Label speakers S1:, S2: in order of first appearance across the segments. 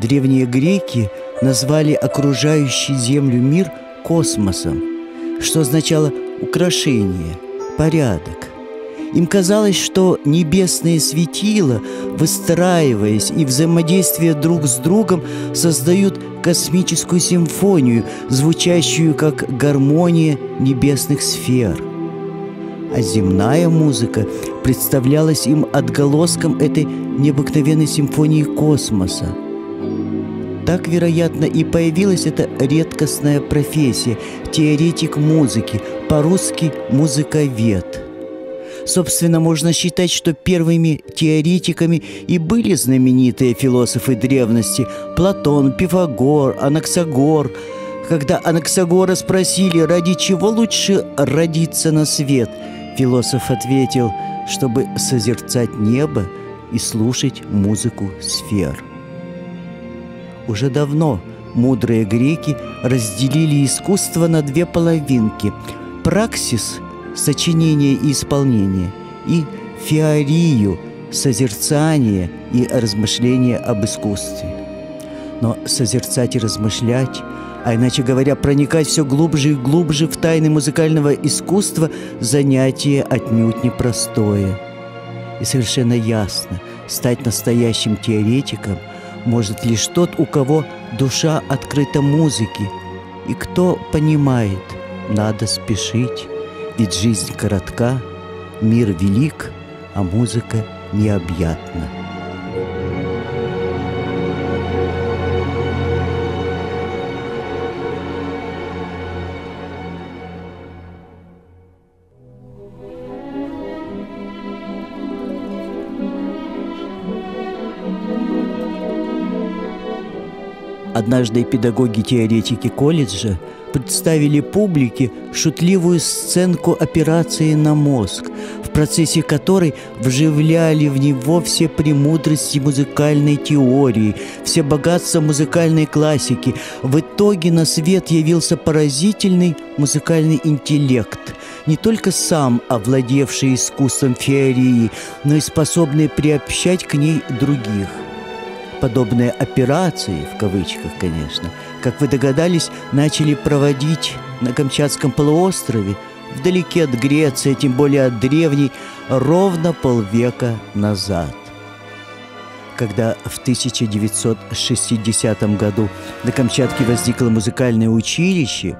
S1: Древние греки назвали окружающий Землю мир космосом, что означало украшение, порядок. Им казалось, что небесные светила, выстраиваясь и взаимодействуя друг с другом, создают космическую симфонию, звучащую как гармония небесных сфер. А земная музыка представлялась им отголоском этой необыкновенной симфонии космоса. Так, вероятно, и появилась эта редкостная профессия – теоретик музыки, по-русски «музыковед». Собственно, можно считать, что первыми теоретиками и были знаменитые философы древности Платон, Пифагор, Анаксагор. Когда Анаксагора спросили, ради чего лучше родиться на свет, философ ответил, чтобы созерцать небо и слушать музыку сфер. Уже давно мудрые греки разделили искусство на две половинки – праксис – сочинение и исполнение, и фиорию, созерцание и размышление об искусстве. Но созерцать и размышлять, а иначе говоря, проникать все глубже и глубже в тайны музыкального искусства – занятие отнюдь непростое. И совершенно ясно, стать настоящим теоретиком может лишь тот, у кого душа открыта музыке, и кто понимает, надо спешить, ведь жизнь коротка, мир велик, а музыка необъятна. Однажды педагоги-теоретики колледжа представили публике шутливую сценку операции на мозг, в процессе которой вживляли в него все премудрости музыкальной теории, все богатства музыкальной классики. В итоге на свет явился поразительный музыкальный интеллект, не только сам овладевший искусством феерии, но и способный приобщать к ней других – подобные операции, в кавычках, конечно, как вы догадались, начали проводить на Камчатском полуострове, вдалеке от Греции, тем более от древней, ровно полвека назад. Когда в 1960 году на Камчатке возникло музыкальное училище,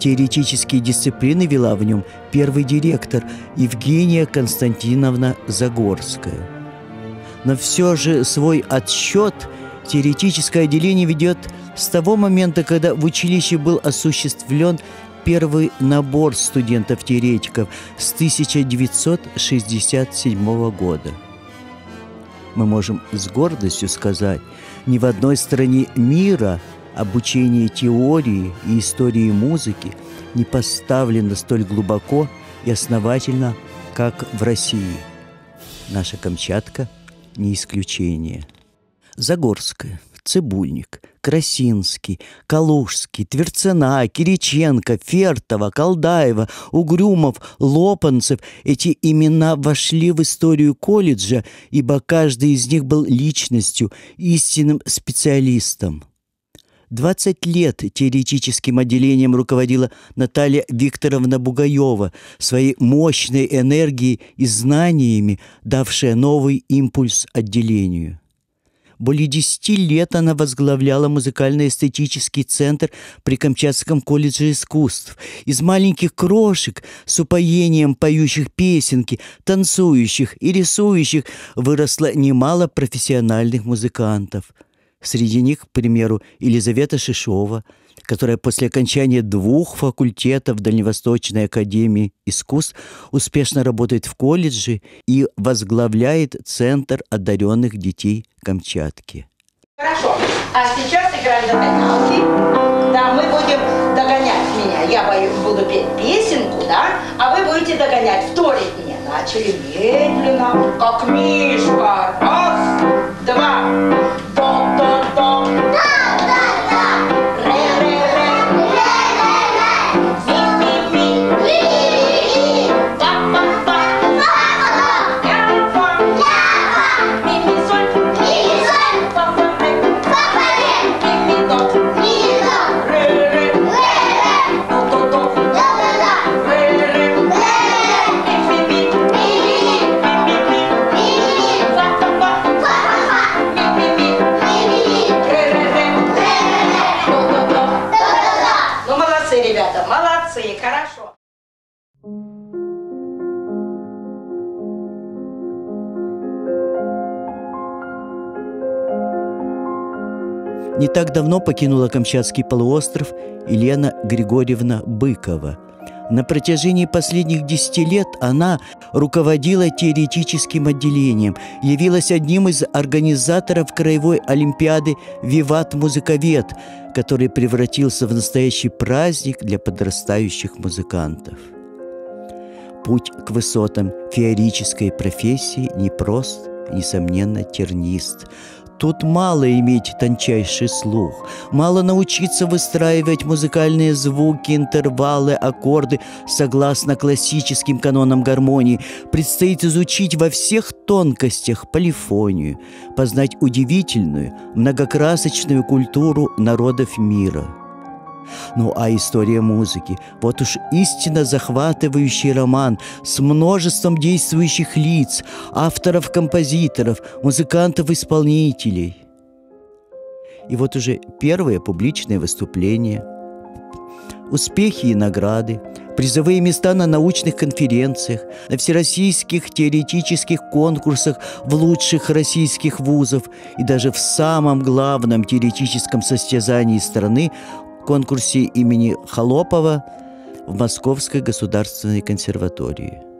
S1: теоретические дисциплины вела в нем первый директор Евгения Константиновна Загорская – но все же свой отсчет теоретическое отделение ведет с того момента, когда в училище был осуществлен первый набор студентов-теоретиков с 1967 года. Мы можем с гордостью сказать, ни в одной стране мира обучение теории и истории музыки не поставлено столь глубоко и основательно, как в России. Наша Камчатка – не исключение. Загорская, Цибульник, Красинский, Калужский, Тверцена, Кириченко, Фертова, Колдаева, Угрюмов, Лопанцев – эти имена вошли в историю колледжа, ибо каждый из них был личностью, истинным специалистом – 20 лет теоретическим отделением руководила Наталья Викторовна Бугаева, своей мощной энергией и знаниями, давшая новый импульс отделению. Более десяти лет она возглавляла музыкально-эстетический центр при Камчатском колледже искусств. Из маленьких крошек с упоением поющих песенки, танцующих и рисующих выросло немало профессиональных музыкантов – Среди них, к примеру, Елизавета Шишова, которая после окончания двух факультетов Дальневосточной академии искусств успешно работает в колледже и возглавляет Центр одаренных детей Камчатки.
S2: Хорошо, а сейчас играем догонялки. Да, мы будем догонять меня. Я буду петь песенку, да, а вы будете догонять, вторить мне. Начали медленно, как Мишка. Раз, два,
S1: Не так давно покинула Камчатский полуостров Елена Григорьевна Быкова. На протяжении последних десяти лет она руководила теоретическим отделением, явилась одним из организаторов краевой олимпиады «Виват Музыковед», который превратился в настоящий праздник для подрастающих музыкантов. Путь к высотам феерической профессии непрост, несомненно, тернист. Тут мало иметь тончайший слух, мало научиться выстраивать музыкальные звуки, интервалы, аккорды согласно классическим канонам гармонии. Предстоит изучить во всех тонкостях полифонию, познать удивительную, многокрасочную культуру народов мира – ну а история музыки – вот уж истинно захватывающий роман с множеством действующих лиц, авторов-композиторов, музыкантов-исполнителей. И вот уже первое публичное выступление, успехи и награды, призовые места на научных конференциях, на всероссийских теоретических конкурсах в лучших российских вузов и даже в самом главном теоретическом состязании страны конкурсе имени Холопова в Московской государственной консерватории.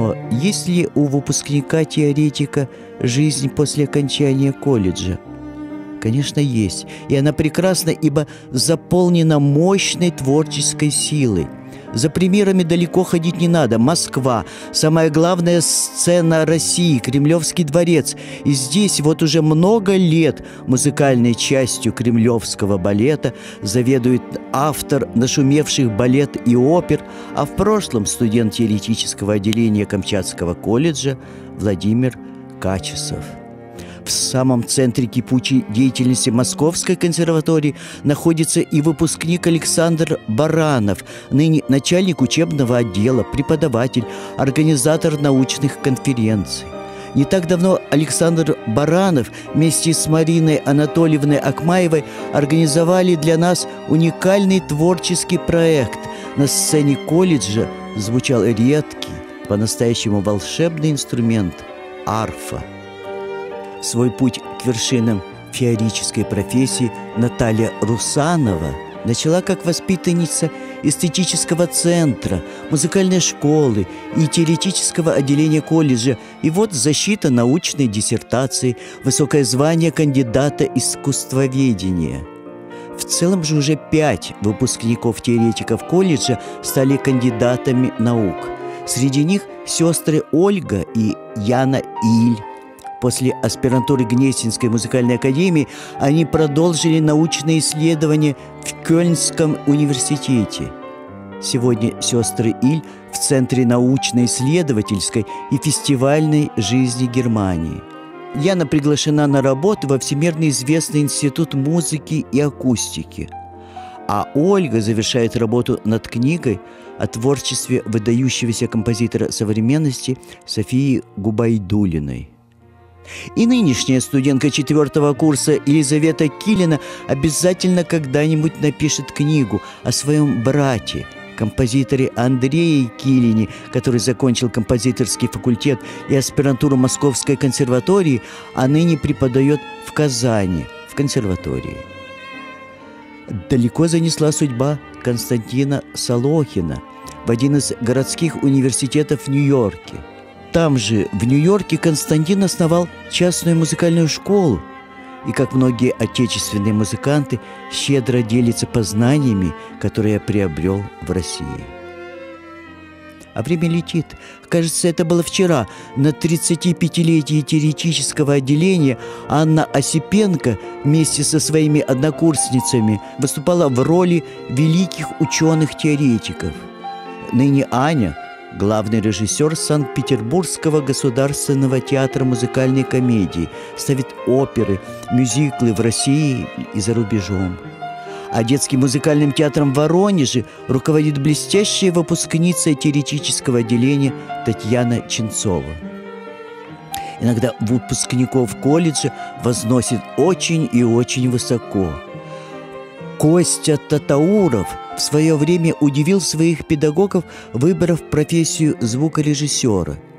S1: Но есть ли у выпускника-теоретика жизнь после окончания колледжа? Конечно, есть. И она прекрасна, ибо заполнена мощной творческой силой – за примерами далеко ходить не надо. Москва – самая главная сцена России, Кремлевский дворец. И здесь вот уже много лет музыкальной частью кремлевского балета заведует автор нашумевших балет и опер, а в прошлом студент теоретического отделения Камчатского колледжа Владимир Качесов – в самом центре кипучей деятельности Московской консерватории находится и выпускник Александр Баранов, ныне начальник учебного отдела, преподаватель, организатор научных конференций. Не так давно Александр Баранов вместе с Мариной Анатольевной Акмаевой организовали для нас уникальный творческий проект. На сцене колледжа звучал редкий, по-настоящему волшебный инструмент – арфа. Свой путь к вершинам феорической профессии Наталья Русанова начала как воспитанница эстетического центра, музыкальной школы и теоретического отделения колледжа. И вот защита научной диссертации, высокое звание кандидата искусствоведения. В целом же уже пять выпускников-теоретиков колледжа стали кандидатами наук. Среди них сестры Ольга и Яна Иль, После аспирантуры Гнесинской музыкальной академии они продолжили научные исследования в Кёльнском университете. Сегодня сестры Иль в Центре научно-исследовательской и фестивальной жизни Германии. Яна приглашена на работу во всемирно известный институт музыки и акустики. А Ольга завершает работу над книгой о творчестве выдающегося композитора современности Софии Губайдулиной. И нынешняя студентка четвертого курса Елизавета Килина обязательно когда-нибудь напишет книгу о своем брате, композиторе Андрее Килине, который закончил композиторский факультет и аспирантуру Московской консерватории, а ныне преподает в Казани, в консерватории. Далеко занесла судьба Константина Солохина – в один из городских университетов Нью-Йорке. Там же, в Нью-Йорке, Константин основал частную музыкальную школу, и, как многие отечественные музыканты, щедро делится познаниями, которые приобрел в России. А время летит. Кажется, это было вчера. На 35-летии теоретического отделения Анна Осипенко вместе со своими однокурсницами выступала в роли великих ученых-теоретиков. Ныне Аня – главный режиссер Санкт-Петербургского государственного театра музыкальной комедии, ставит оперы, мюзиклы в России и за рубежом – а детским музыкальным театром в Воронеже руководит блестящая выпускница теоретического отделения Татьяна Ченцова. Иногда выпускников колледжа возносит очень и очень высоко. Костя Татауров в свое время удивил своих педагогов, выбрав профессию звукорежиссера –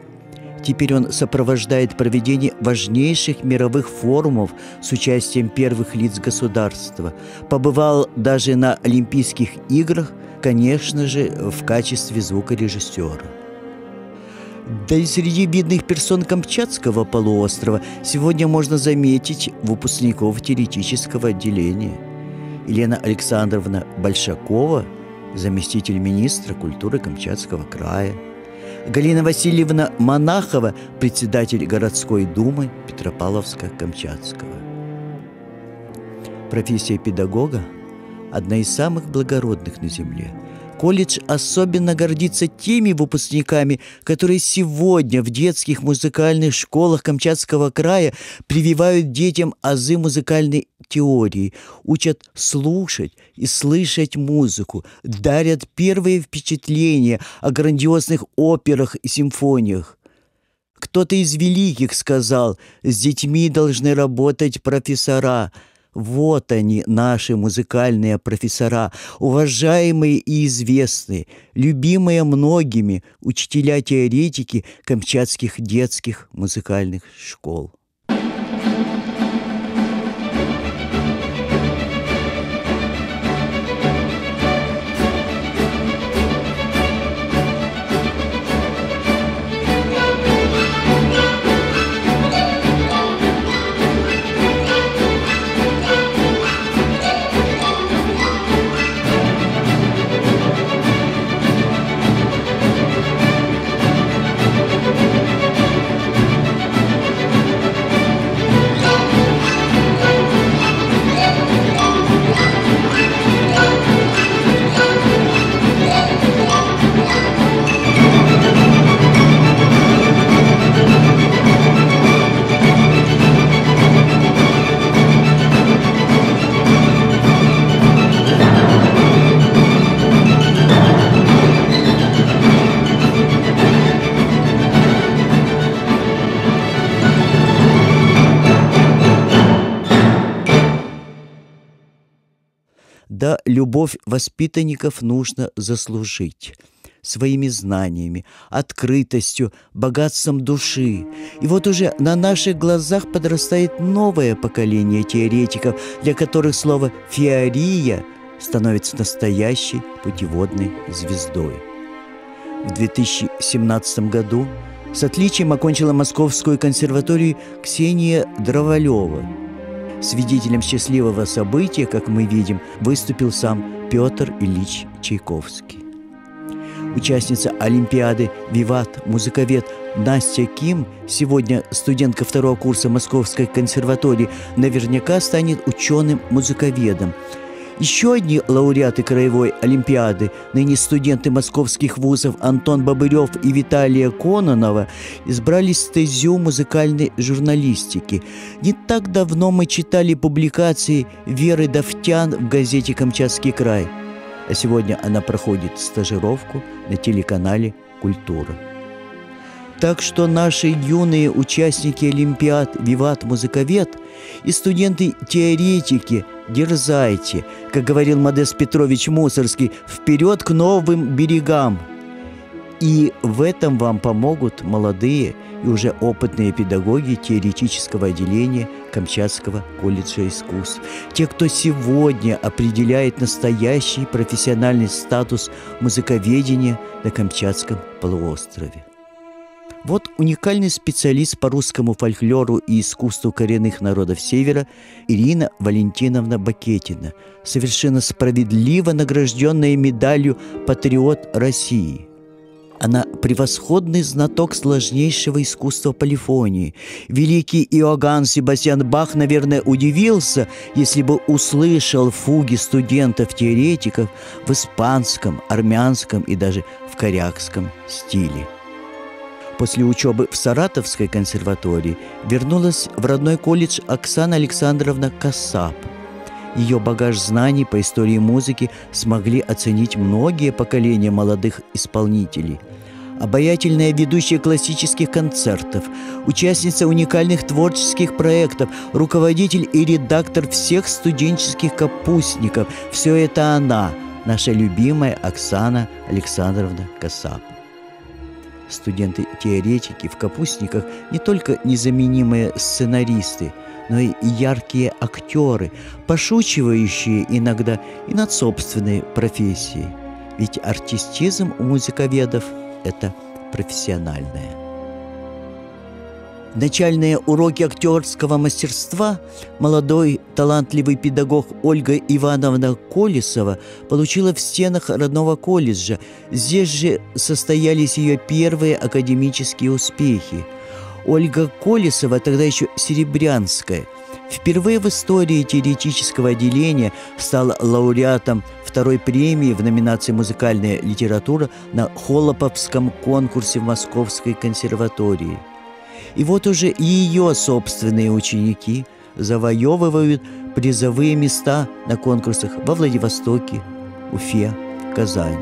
S1: Теперь он сопровождает проведение важнейших мировых форумов с участием первых лиц государства. Побывал даже на Олимпийских играх, конечно же, в качестве звукорежиссера. Да и среди видных персон Камчатского полуострова сегодня можно заметить выпускников теоретического отделения. Елена Александровна Большакова, заместитель министра культуры Камчатского края – Галина Васильевна Монахова, председатель городской думы Петропавловска-Камчатского. Профессия педагога – одна из самых благородных на земле – Колледж особенно гордится теми выпускниками, которые сегодня в детских музыкальных школах Камчатского края прививают детям азы музыкальной теории, учат слушать и слышать музыку, дарят первые впечатления о грандиозных операх и симфониях. Кто-то из великих сказал, с детьми должны работать профессора – вот они, наши музыкальные профессора, уважаемые и известные, любимые многими учителя-теоретики камчатских детских музыкальных школ. Да, любовь воспитанников нужно заслужить своими знаниями, открытостью, богатством души. И вот уже на наших глазах подрастает новое поколение теоретиков, для которых слово «феория» становится настоящей путеводной звездой. В 2017 году с отличием окончила Московскую консерваторию Ксения Дроволева – Свидетелем счастливого события, как мы видим, выступил сам Петр Ильич Чайковский. Участница Олимпиады «Виват» музыковед Настя Ким, сегодня студентка второго курса Московской консерватории, наверняка станет ученым-музыковедом – еще одни лауреаты Краевой Олимпиады, ныне студенты московских вузов Антон Бобырев и Виталия Кононова, избрали стезю музыкальной журналистики. Не так давно мы читали публикации Веры Давтян в газете «Камчатский край», а сегодня она проходит стажировку на телеканале «Культура». Так что наши юные участники Олимпиад «Виват Музыковед» и студенты-теоретики «Дерзайте», как говорил Модест Петрович Мусорский, «вперед к новым берегам». И в этом вам помогут молодые и уже опытные педагоги теоретического отделения Камчатского колледжа искусств. Те, кто сегодня определяет настоящий профессиональный статус музыковедения на Камчатском полуострове. Вот уникальный специалист по русскому фольклору и искусству коренных народов Севера Ирина Валентиновна Бакетина, совершенно справедливо награжденная медалью «Патриот России». Она превосходный знаток сложнейшего искусства полифонии. Великий Иоганн Себастьян Бах, наверное, удивился, если бы услышал фуги студентов-теоретиков в испанском, армянском и даже в корякском стиле после учебы в Саратовской консерватории вернулась в родной колледж Оксана Александровна Касап. Ее багаж знаний по истории музыки смогли оценить многие поколения молодых исполнителей. Обаятельная ведущая классических концертов, участница уникальных творческих проектов, руководитель и редактор всех студенческих капустников – все это она, наша любимая Оксана Александровна Касап студенты-теоретики в капустниках не только незаменимые сценаристы, но и яркие актеры, пошучивающие иногда и над собственной профессией. Ведь артистизм у музыковедов – это профессиональное. Начальные уроки актерского мастерства молодой талантливый педагог Ольга Ивановна Колесова получила в стенах родного колледжа. Здесь же состоялись ее первые академические успехи. Ольга Колесова, тогда еще Серебрянская, впервые в истории теоретического отделения стала лауреатом второй премии в номинации «Музыкальная литература» на Холоповском конкурсе в Московской консерватории – и вот уже ее собственные ученики завоевывают призовые места на конкурсах во Владивостоке, Уфе, Казани.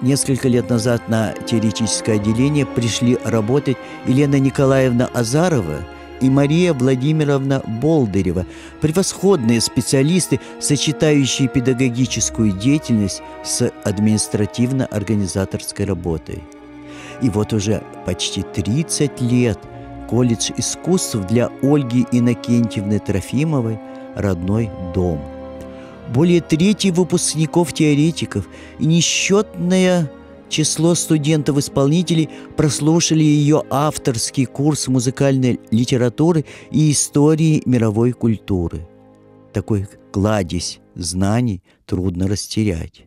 S1: Несколько лет назад на теоретическое отделение пришли работать Елена Николаевна Азарова и Мария Владимировна Болдырева, превосходные специалисты, сочетающие педагогическую деятельность с административно-организаторской работой – и вот уже почти 30 лет колледж искусств для Ольги Иннокентьевны Трофимовой – родной дом. Более трети выпускников-теоретиков и несчетное число студентов-исполнителей прослушали ее авторский курс музыкальной литературы и истории мировой культуры. Такой кладезь знаний трудно растерять.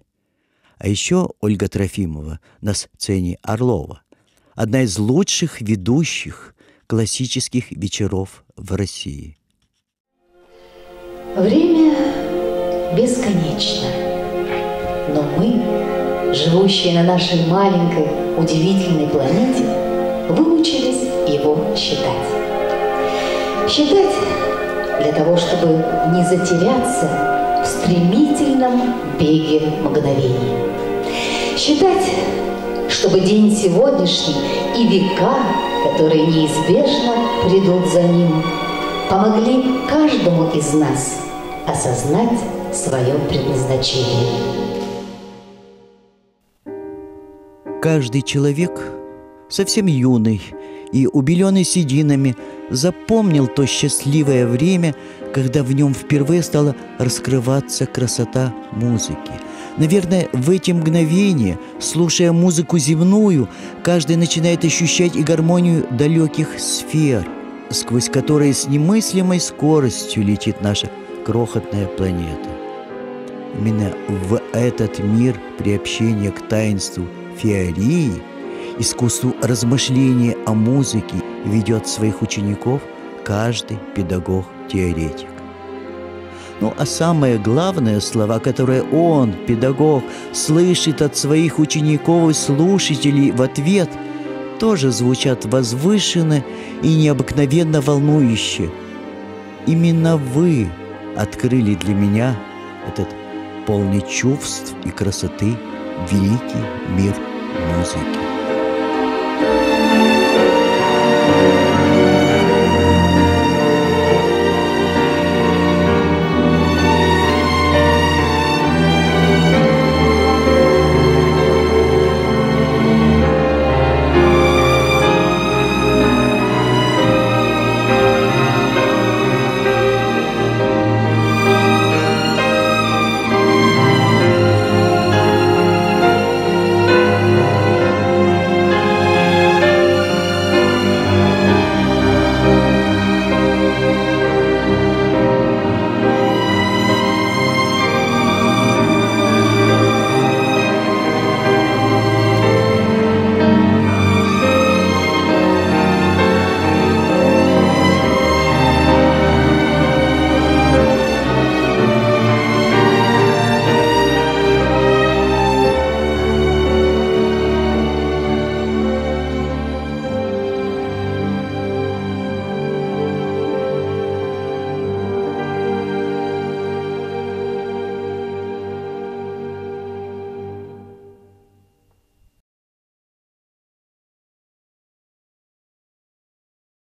S1: А еще Ольга Трофимова на сцене Орлова одна из лучших ведущих классических вечеров в России.
S3: Время бесконечно, но мы, живущие на нашей маленькой удивительной планете, выучились его считать. Считать для того, чтобы не затеряться в стремительном беге мгновений. Считать чтобы день сегодняшний и века, которые неизбежно придут за ним, помогли каждому из нас осознать свое предназначение.
S1: Каждый человек, совсем юный и убеленный сединами, запомнил то счастливое время, когда в нем впервые стала раскрываться красота музыки – Наверное, в эти мгновения, слушая музыку земную, каждый начинает ощущать и гармонию далеких сфер, сквозь которые с немыслимой скоростью летит наша крохотная планета. Именно в этот мир приобщения к таинству феории, искусству размышления о музыке ведет своих учеников каждый педагог-теоретик. Ну а самое главное, слова, которые он, педагог, слышит от своих учеников и слушателей в ответ, тоже звучат возвышенно и необыкновенно волнующе. Именно вы открыли для меня этот полный чувств и красоты великий мир музыки.